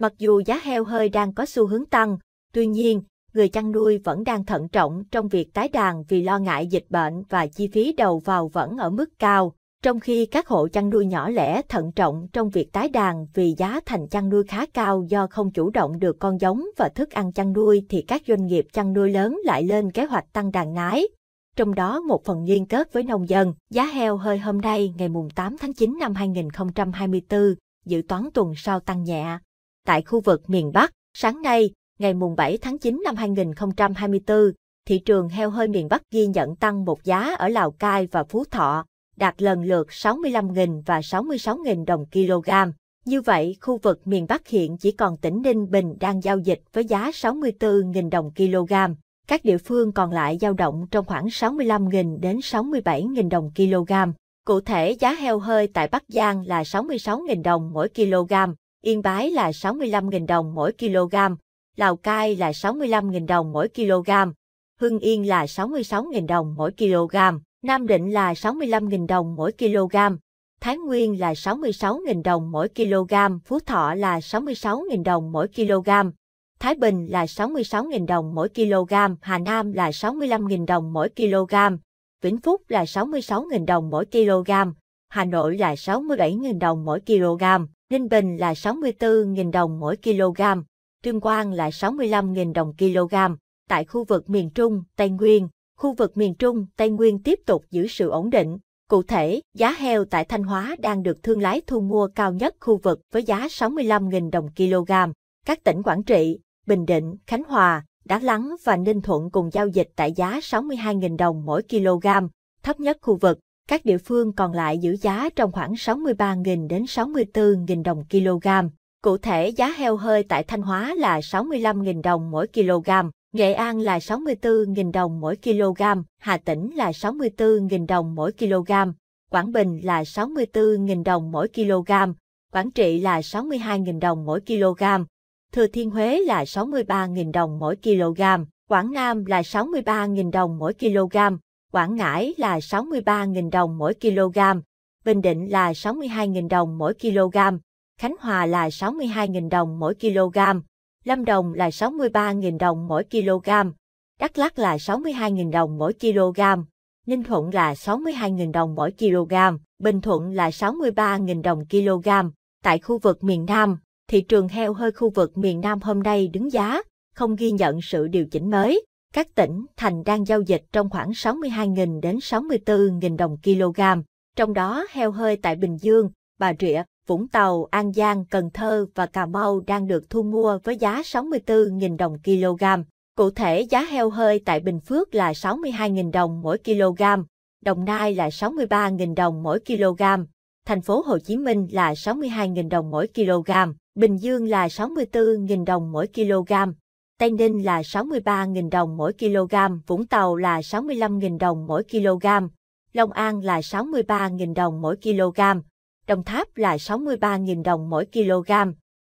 Mặc dù giá heo hơi đang có xu hướng tăng, tuy nhiên, người chăn nuôi vẫn đang thận trọng trong việc tái đàn vì lo ngại dịch bệnh và chi phí đầu vào vẫn ở mức cao, trong khi các hộ chăn nuôi nhỏ lẻ thận trọng trong việc tái đàn vì giá thành chăn nuôi khá cao do không chủ động được con giống và thức ăn chăn nuôi thì các doanh nghiệp chăn nuôi lớn lại lên kế hoạch tăng đàn nái. Trong đó một phần liên kết với nông dân, giá heo hơi hôm nay ngày 8 tháng 9 năm 2024, dự toán tuần sau tăng nhẹ. Tại khu vực miền Bắc, sáng nay, ngày 7 tháng 9 năm 2024, thị trường heo hơi miền Bắc ghi nhận tăng một giá ở Lào Cai và Phú Thọ, đạt lần lượt 65.000 và 66.000 đồng kg. Như vậy, khu vực miền Bắc hiện chỉ còn tỉnh Ninh Bình đang giao dịch với giá 64.000 đồng kg. Các địa phương còn lại dao động trong khoảng 65.000 đến 67.000 đồng kg. Cụ thể giá heo hơi tại Bắc Giang là 66.000 đồng mỗi kg, Yên Bái là 65.000 đồng mỗi kg, Lào Cai là 65.000 đồng mỗi kg, Hưng Yên là 66.000 đồng mỗi kg, Nam Định là 65.000 đồng mỗi kg, Thái Nguyên là 66.000 đồng mỗi kg, Phú Thọ là 66.000 đồng mỗi kg, Thái Bình là 66.000 đồng mỗi kg, Hà Nam là 65.000 đồng mỗi kg, Vĩnh Phúc là 66.000 đồng mỗi kg, Hà Nội là 67.000 đồng mỗi kg, Ninh Bình là 64.000 đồng mỗi kg, Tuyên Quang là 65.000 đồng kg. Tại khu vực miền Trung, Tây Nguyên, khu vực miền Trung, Tây Nguyên tiếp tục giữ sự ổn định. Cụ thể, giá heo tại Thanh Hóa đang được thương lái thu mua cao nhất khu vực với giá 65.000 đồng kg. Các tỉnh Quảng Trị, Bình Định, Khánh Hòa, Đắk Lắng và Ninh Thuận cùng giao dịch tại giá 62.000 đồng mỗi kg, thấp nhất khu vực. Các địa phương còn lại giữ giá trong khoảng 63.000 đến 64.000 đồng kg. Cụ thể giá heo hơi tại Thanh Hóa là 65.000 đồng mỗi kg, Nghệ An là 64.000 đồng mỗi kg, Hà Tĩnh là 64.000 đồng mỗi kg, Quảng Bình là 64.000 đồng mỗi kg, Quảng Trị là 62.000 đồng mỗi kg, Thừa Thiên Huế là 63.000 đồng mỗi kg, Quảng Nam là 63.000 đồng mỗi kg, Quảng Ngãi là 63.000 đồng mỗi kg, Bình Định là 62.000 đồng mỗi kg, Khánh Hòa là 62.000 đồng mỗi kg, Lâm Đồng là 63.000 đồng mỗi kg, Đắk Lắk là 62.000 đồng mỗi kg, Ninh Thuận là 62.000 đồng mỗi kg, Bình Thuận là 63.000 đồng kg. Tại khu vực miền Nam, thị trường heo hơi khu vực miền Nam hôm nay đứng giá, không ghi nhận sự điều chỉnh mới. Các tỉnh, thành đang giao dịch trong khoảng 62.000 đến 64.000 đồng kg. Trong đó heo hơi tại Bình Dương, Bà Rịa, Vũng Tàu, An Giang, Cần Thơ và Cà Mau đang được thu mua với giá 64.000 đồng kg. Cụ thể giá heo hơi tại Bình Phước là 62.000 đồng mỗi kg, Đồng Nai là 63.000 đồng mỗi kg, thành phố Hồ Chí Minh là 62.000 đồng mỗi kg, Bình Dương là 64.000 đồng mỗi kg, Tây Ninh là 63.000 đồng mỗi kg, Vũng Tàu là 65.000 đồng mỗi kg, Long An là 63.000 đồng mỗi kg, Đồng Tháp là 63.000 đồng mỗi kg,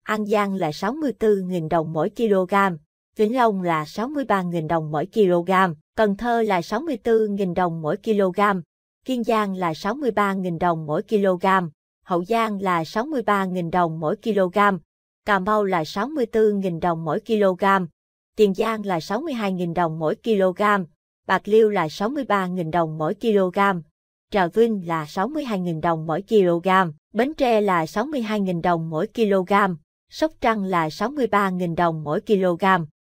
An Giang là 64.000 đồng mỗi kg, Vĩnh Long là 63.000 đồng mỗi kg, Cần Thơ là 64.000 đồng mỗi kg, Kiên Giang là 63.000 đồng mỗi kg, Hậu Giang là 63.000 đồng mỗi kg, Cà Mau là 64.000 đồng mỗi kg, Tiền Giang là 62.000 đồng mỗi kg, Bạc Liêu là 63.000 đồng mỗi kg, Trà Vinh là 62.000 đồng mỗi kg, Bến Tre là 62.000 đồng mỗi kg, Sóc Trăng là 63.000 đồng mỗi kg.